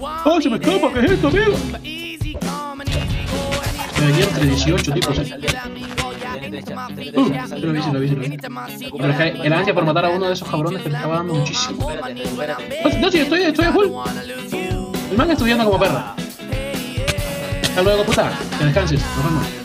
¡Oh, se me escapa! ¿Qué es esto, amigo? Me venía entre 18 tipos, eh. Uh, lo vi, lo vi, lo vi. Pero es que el ansia por matar a uno de esos cabrones que me estaba dando muchísimo. Ah, no, sí, estoy, estoy a full. El man está estudiando como perra. Hasta luego, puta. Que descanses. Nos vemos.